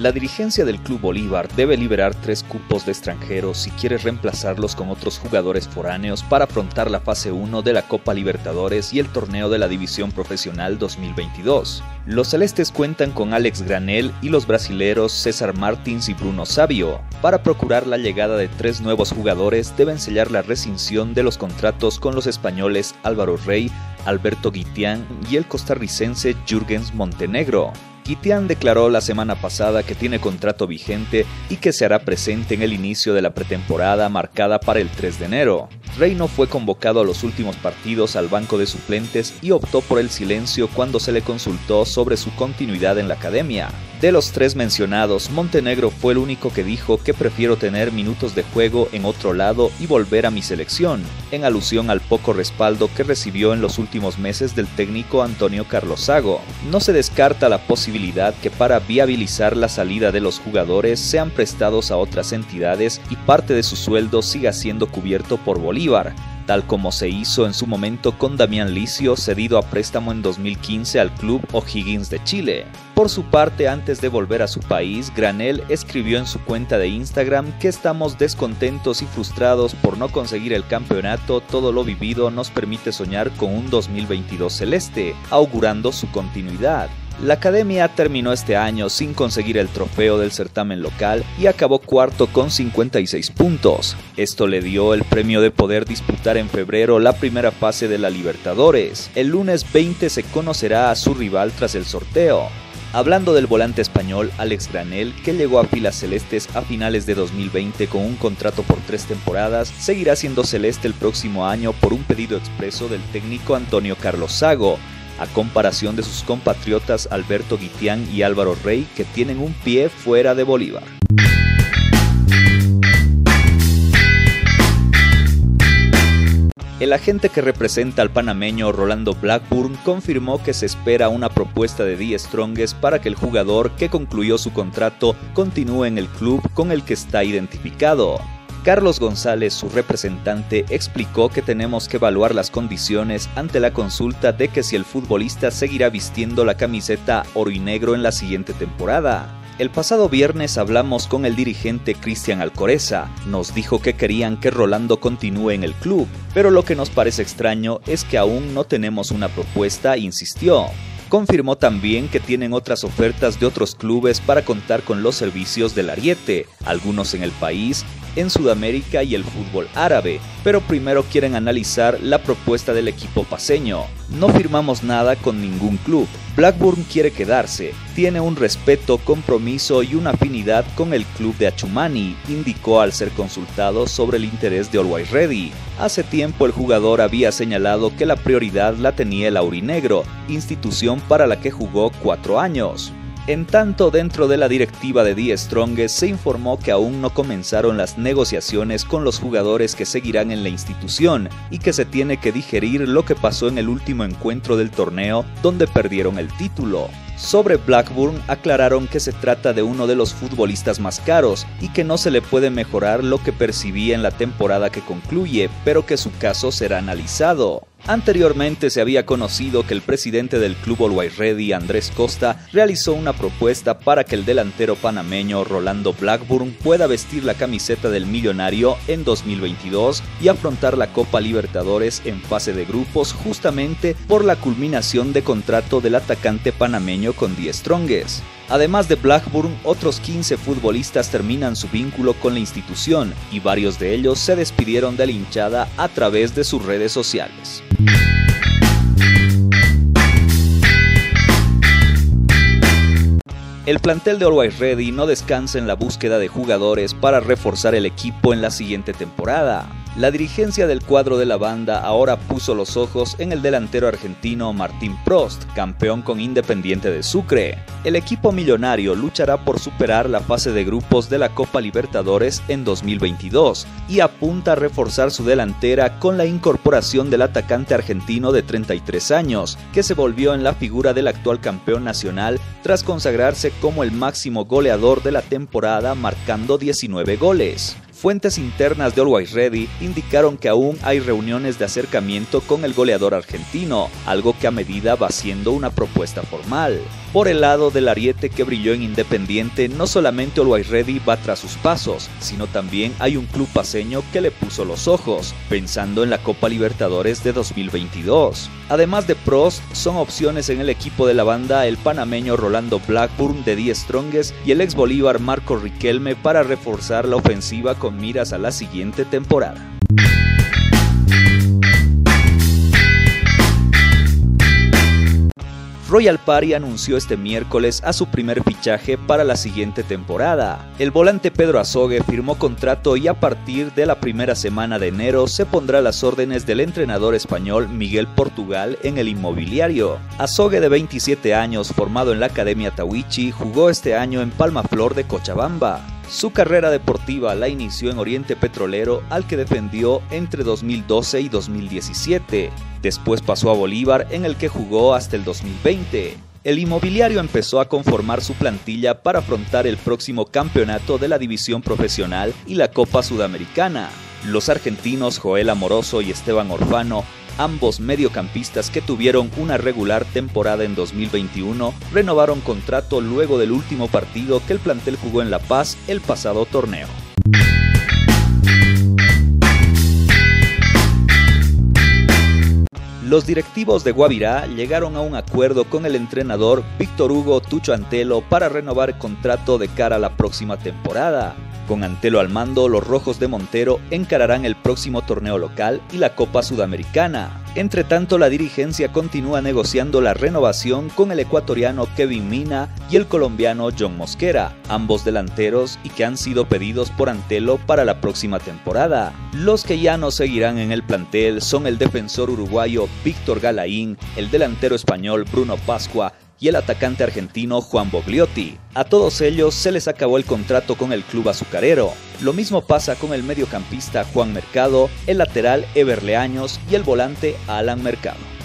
La dirigencia del Club Bolívar debe liberar tres cupos de extranjeros si quiere reemplazarlos con otros jugadores foráneos para afrontar la fase 1 de la Copa Libertadores y el torneo de la División Profesional 2022. Los celestes cuentan con Alex Granel y los brasileros César Martins y Bruno Sabio. Para procurar la llegada de tres nuevos jugadores deben sellar la rescisión de los contratos con los españoles Álvaro Rey, Alberto Guitián y el costarricense Jürgens Montenegro. Kitian declaró la semana pasada que tiene contrato vigente y que se hará presente en el inicio de la pretemporada marcada para el 3 de enero. Reino fue convocado a los últimos partidos al banco de suplentes y optó por el silencio cuando se le consultó sobre su continuidad en la academia. De los tres mencionados, Montenegro fue el único que dijo que prefiero tener minutos de juego en otro lado y volver a mi selección, en alusión al poco respaldo que recibió en los últimos meses del técnico Antonio Carlos Sago. No se descarta la posibilidad que para viabilizar la salida de los jugadores sean prestados a otras entidades y parte de su sueldo siga siendo cubierto por Bolívar, tal como se hizo en su momento con Damián Licio, cedido a préstamo en 2015 al club O'Higgins de Chile. Por su parte, antes de volver a su país, Granel escribió en su cuenta de Instagram que estamos descontentos y frustrados por no conseguir el campeonato, todo lo vivido nos permite soñar con un 2022 celeste, augurando su continuidad. La academia terminó este año sin conseguir el trofeo del certamen local y acabó cuarto con 56 puntos. Esto le dio el premio de poder disputar en febrero la primera fase de la Libertadores. El lunes 20 se conocerá a su rival tras el sorteo. Hablando del volante español Alex Granel, que llegó a filas celestes a finales de 2020 con un contrato por tres temporadas, seguirá siendo celeste el próximo año por un pedido expreso del técnico Antonio Carlos Sago, a comparación de sus compatriotas Alberto Guitián y Álvaro Rey, que tienen un pie fuera de Bolívar. El agente que representa al panameño Rolando Blackburn confirmó que se espera una propuesta de Die Strongest para que el jugador que concluyó su contrato continúe en el club con el que está identificado. Carlos González, su representante, explicó que tenemos que evaluar las condiciones ante la consulta de que si el futbolista seguirá vistiendo la camiseta oro y negro en la siguiente temporada. El pasado viernes hablamos con el dirigente Cristian Alcoreza. Nos dijo que querían que Rolando continúe en el club, pero lo que nos parece extraño es que aún no tenemos una propuesta, insistió. Confirmó también que tienen otras ofertas de otros clubes para contar con los servicios del Ariete, algunos en el país en Sudamérica y el fútbol árabe, pero primero quieren analizar la propuesta del equipo paseño. No firmamos nada con ningún club. Blackburn quiere quedarse, tiene un respeto, compromiso y una afinidad con el club de Achumani, indicó al ser consultado sobre el interés de Always Ready. Hace tiempo el jugador había señalado que la prioridad la tenía el Aurinegro, institución para la que jugó cuatro años. En tanto, dentro de la directiva de Die Strongest se informó que aún no comenzaron las negociaciones con los jugadores que seguirán en la institución y que se tiene que digerir lo que pasó en el último encuentro del torneo donde perdieron el título. Sobre Blackburn aclararon que se trata de uno de los futbolistas más caros y que no se le puede mejorar lo que percibía en la temporada que concluye, pero que su caso será analizado. Anteriormente se había conocido que el presidente del club Always Ready, Andrés Costa, realizó una propuesta para que el delantero panameño Rolando Blackburn pueda vestir la camiseta del millonario en 2022 y afrontar la Copa Libertadores en fase de grupos justamente por la culminación de contrato del atacante panameño con Die Strongest. Además de Blackburn, otros 15 futbolistas terminan su vínculo con la institución y varios de ellos se despidieron de la hinchada a través de sus redes sociales. El plantel de Always Ready no descansa en la búsqueda de jugadores para reforzar el equipo en la siguiente temporada. La dirigencia del cuadro de la banda ahora puso los ojos en el delantero argentino Martín Prost, campeón con Independiente de Sucre. El equipo millonario luchará por superar la fase de grupos de la Copa Libertadores en 2022 y apunta a reforzar su delantera con la incorporación del atacante argentino de 33 años, que se volvió en la figura del actual campeón nacional tras consagrarse como el máximo goleador de la temporada marcando 19 goles. Fuentes internas de Always Ready indicaron que aún hay reuniones de acercamiento con el goleador argentino, algo que a medida va siendo una propuesta formal. Por el lado del ariete que brilló en Independiente, no solamente Always Ready va tras sus pasos, sino también hay un club paseño que le puso los ojos, pensando en la Copa Libertadores de 2022. Además de Prost, son opciones en el equipo de la banda el panameño Rolando Blackburn de 10 Strongest y el ex Bolívar Marco Riquelme para reforzar la ofensiva con miras a la siguiente temporada. Royal Party anunció este miércoles a su primer fichaje para la siguiente temporada. El volante Pedro Azogue firmó contrato y a partir de la primera semana de enero se pondrá las órdenes del entrenador español Miguel Portugal en el inmobiliario. Azogue de 27 años, formado en la Academia Tawichi, jugó este año en Palma Flor de Cochabamba. Su carrera deportiva la inició en Oriente Petrolero, al que defendió entre 2012 y 2017. Después pasó a Bolívar, en el que jugó hasta el 2020. El inmobiliario empezó a conformar su plantilla para afrontar el próximo campeonato de la división profesional y la Copa Sudamericana. Los argentinos Joel Amoroso y Esteban Orfano ambos mediocampistas que tuvieron una regular temporada en 2021, renovaron contrato luego del último partido que el plantel jugó en La Paz el pasado torneo. Los directivos de Guavirá llegaron a un acuerdo con el entrenador Víctor Hugo Tucho Antelo para renovar contrato de cara a la próxima temporada. Con Antelo al mando, los Rojos de Montero encararán el próximo torneo local y la Copa Sudamericana. Entre tanto, la dirigencia continúa negociando la renovación con el ecuatoriano Kevin Mina y el colombiano John Mosquera, ambos delanteros y que han sido pedidos por Antelo para la próxima temporada. Los que ya no seguirán en el plantel son el defensor uruguayo Víctor Galaín, el delantero español Bruno Pascua y el atacante argentino Juan Bogliotti. A todos ellos se les acabó el contrato con el club azucarero. Lo mismo pasa con el mediocampista Juan Mercado, el lateral Ever Leaños y el volante Alan Mercado.